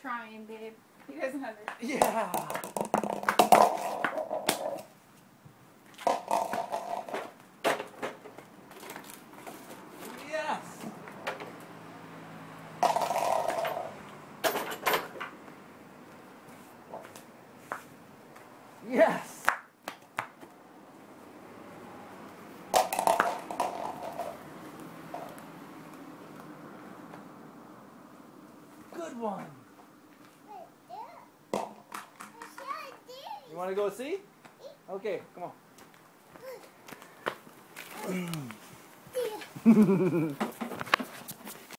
Trying, babe. He doesn't have it. Yeah. Yes. Yes. Good one. You want to go see? Okay, come on.